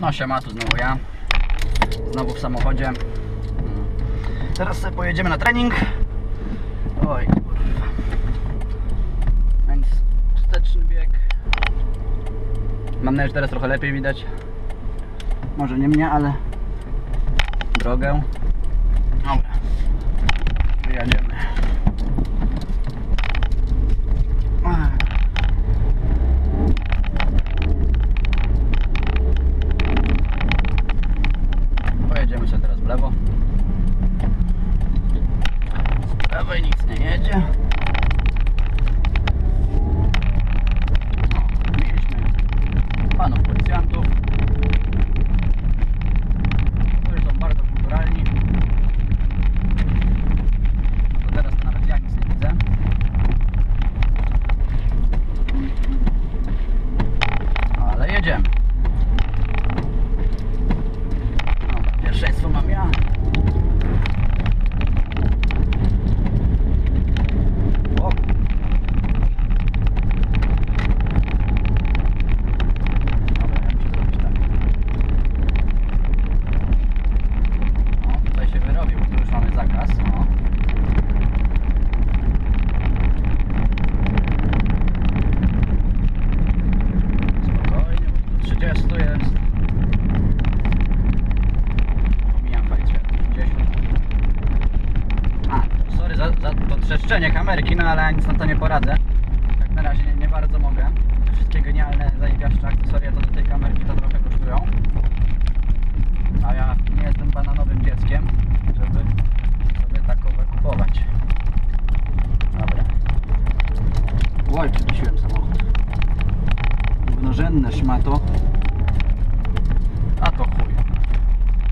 No siema, tu znowu ja. Znowu w samochodzie. Teraz sobie pojedziemy na trening. Oj, kurwa. Więc wsteczny bieg. Mam nadzieję, że teraz trochę lepiej widać. Może nie mnie, ale drogę. Dobra. Wyjadziemy. Ach. Pojedziemy sobie teraz w lewo. Z prawej nic nie jedzie. O, mieliśmy panów policjantów, którzy są bardzo kulturalni. No to teraz to nawet ja nic nie widzę. Ale jedziemy. Dobra, pierwszeństwo mam ja. O. Dobra, ja muszę zrobić tak. O, tutaj się wyrobił, bo tu już mamy zakaz. O. Spokojnie, bo tu 30 jest. Pomijam fakt światła. 50. A, sorry za, za to trzeszczenie kamerki, no ale nic na to nie poradzę. Jak na razie nie, nie bardzo mogę. Te wszystkie genialne, zajebiaszcze akcesoria to do tej kamerki to trochę kosztują. A ja nie jestem bananowym dzieckiem, żeby sobie takowe kupować. Dobra. Oj, przydusiłem samochód. Równorzędne szmato. A to chuj.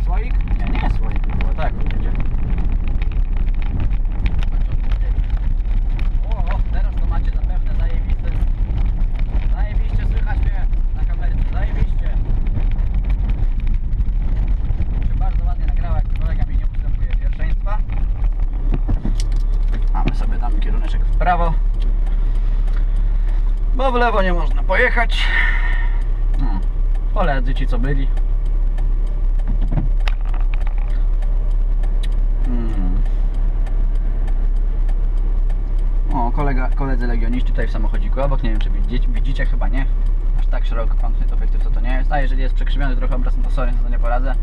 Słoik? Nie, nie słoik. Było tak, wiecie. O, teraz to macie zapewne zajebiste. Zajebiście słychać mnie na kamerce, zajebiście. Się bardzo ładnie nagrała, jak kolega mi nie ustępuje pierwszeństwa. Mamy sobie tam kieruneczek w prawo. Bo w lewo pojechać. No, koledzy ci co byli. Mm. O, kolega, koledzy legioniści tutaj w samochodziku obok, nie wiem czy widzicie, widzicie chyba nie. Aż tak szerokokątny to obiektyw to to nie jest, a jeżeli jest przekrzywiony trochę obraz, no to sorry, to nie poradzę.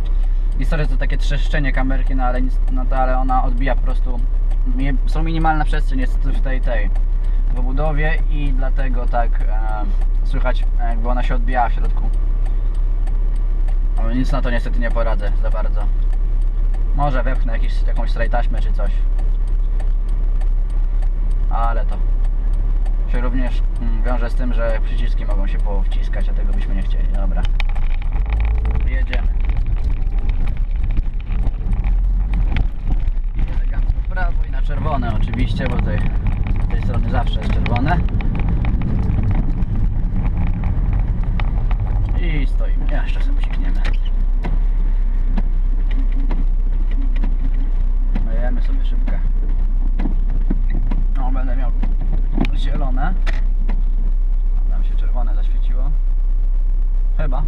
I sorry, to takie trzeszczenie kamerki, no ale nic, no to ale ona odbija po prostu, są minimalna przestrzeń jest w tej, tej, w obudowie i dlatego tak e, słychać jakby ona się odbijała w środku. Ale nic na to niestety nie poradzę za bardzo. Może wepchnę jakiś, jakąś strajtaśmę czy coś. Ale to się również mm, wiąże z tym, że przyciski mogą się powciskać, a tego byśmy nie chcieli. Dobra. Jedziemy. Elegancko w prawo i na czerwone oczywiście, bo tutaj strony zawsze jest czerwone. I stoimy. Jeszcze sobie psikniemy. Dajemy sobie szybkę. No, będę miał zielone. Tam się czerwone zaświeciło. Chyba.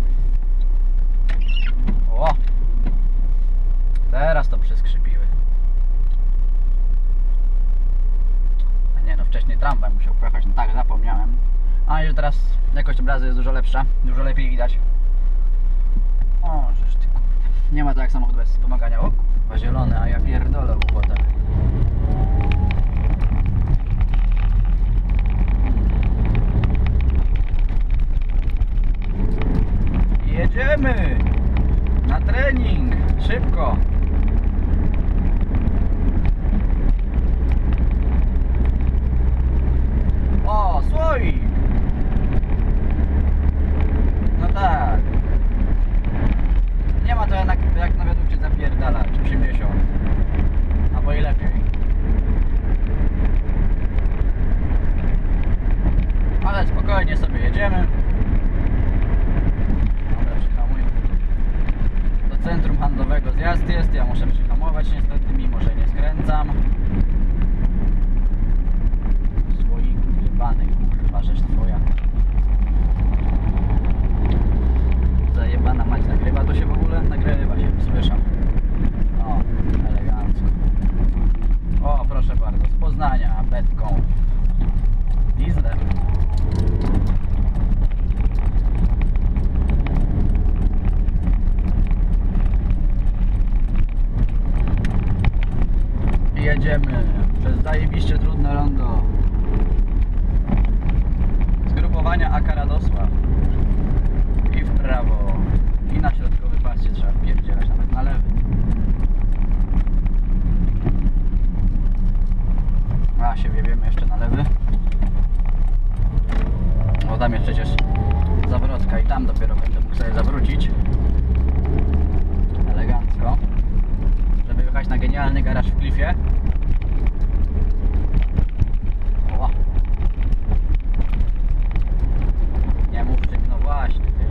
O! Teraz to przeskrzypiły. A Nie no, wcześniej tramwaj musiał pojechać, no tak, zapomniałem. A już teraz jakość obrazu jest dużo lepsza, dużo lepiej widać. O, żeż ty kurde. Nie ma tak jak samochód bez wspomagania. O kurwa, zielony, a ja pierdolę głupotek. Jedziemy! Na trening! Szybko! O, słoik! No tak. Nie ma to jak, jak na wiadukcie zapierdalać 80. Albo i lepiej. Ale spokojnie sobie jedziemy. Dobra, przyhamuję. Do centrum handlowego zjazd jest. Ja muszę przyhamować niestety, mimo że nie skręcam. Słoiku jebany, kurwa, rzecz twoja. Zajebana mać nagrywa. Jedziemy przez zajebiście trudne rondo. Zgrupowania AK Radosław. I w prawo. I na środkowy pas się trzeba wpierdzielać, nawet na lewy. A, się wiebiemy jeszcze na lewy. Bo tam jest przecież zawrotka i tam dopiero będę mógł sobie zawrócić. Elegancko. Żeby jechać na genialny garaż w klifie. Oła. Nie mówcie, no właśnie. ty.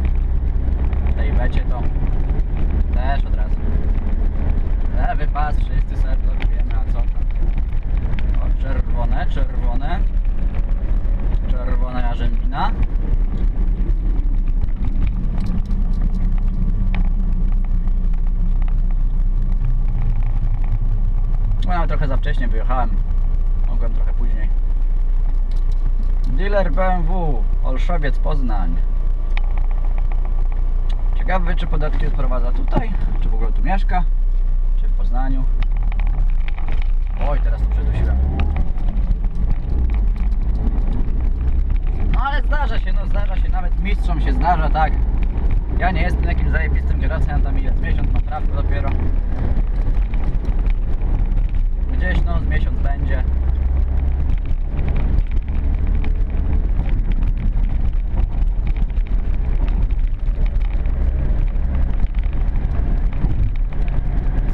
W tej becie to też od razu. Lewy pas, wszyscy sobie to wiemy, a co tam. O, czerwone, czerwone. Czerwona jarzębina. No, trochę za wcześnie wyjechałem. Mogłem trochę później. Dealer BMW, Olszowiec, Poznań. Ciekawy, czy podatki odprowadza tutaj, czy w ogóle tu mieszka, czy w Poznaniu. Oj, teraz tu przedusiłem. No ale zdarza się, no zdarza się, nawet mistrzom się zdarza, tak. Ja nie jestem jakimś zajebistym kierowcą, ja tam ile miesiąc mam prawko dopiero. Gdzieś no z miesiąc będzie.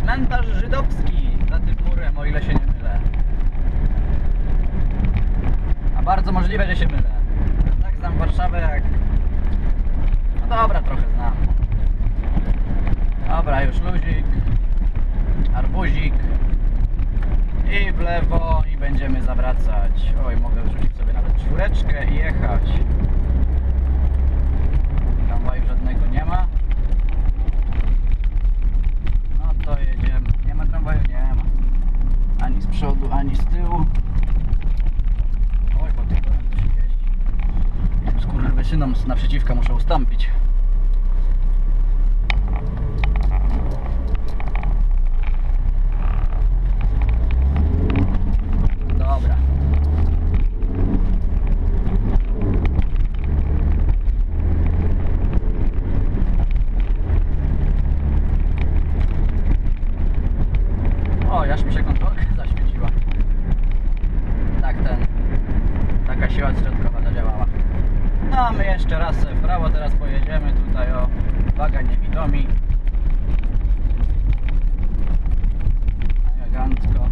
Cmentarz żydowski za tym murem, o ile się nie mylę. A bardzo możliwe, że się mylę. Tak znam Warszawę jak... No dobra, trochę znam. Dobra, już luzik. Arbuzik. I w lewo i będziemy zawracać. Oj, mogę wrzucić sobie nawet czwóreczkę i jechać. Tramwaju żadnego nie ma. No to jedziemy. Nie ma tramwaju? Nie ma. Ani z przodu, ani z tyłu. Oj, tu się jeździ. Skurwysynom z naprzeciwka muszę ustąpić. Dobra. O, aż mi się kontrolka zaświeciła. Tak ten, taka siła środkowa zadziałała. No a my jeszcze raz w prawo teraz pojedziemy tutaj o waga niewidomi. Elegancko.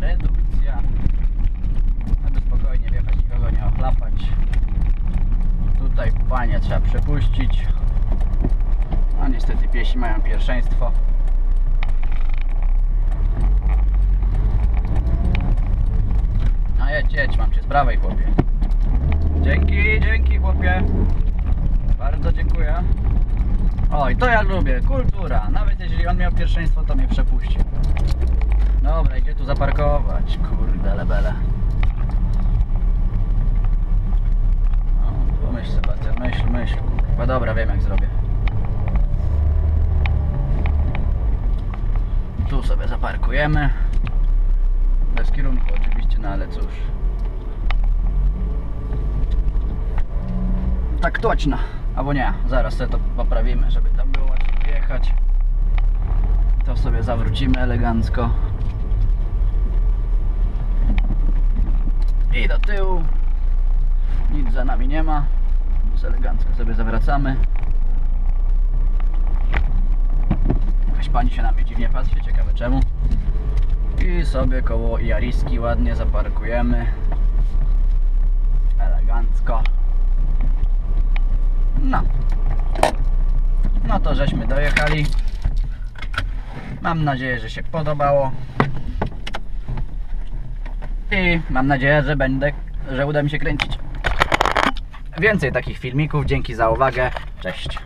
Redukcja. Aby spokojnie wjechać, nikogo nie ochlapać. Tutaj panie trzeba przepuścić. A niestety piesi mają pierwszeństwo. No jedź, mam cię z prawej chłopie. Dzięki, dzięki chłopie. Bardzo dziękuję. Oj, to ja lubię, kultura. Nawet jeśli on miał pierwszeństwo, to mnie przepuścił. Dobra, idzie tu zaparkować. Kurde, lebele. O, pomyśl Sebastian, myśl, myśl. Chyba dobra, wiem jak zrobię. Tu sobie zaparkujemy. Bez kierunku oczywiście, no ale cóż. tak točno, albo nie, zaraz sobie to poprawimy, żeby tam było łatwiej jechać. To sobie zawrócimy elegancko. I do tyłu. Nic za nami nie ma. Więc elegancko sobie zawracamy. Jakaś pani się na mnie dziwnie patrzy, ciekawe czemu. I sobie koło Jariski ładnie zaparkujemy. Elegancko. No. No to żeśmy dojechali. Mam nadzieję, że się podobało. I mam nadzieję, że będę, że uda mi się kręcić więcej takich filmików. Dzięki za uwagę. Cześć.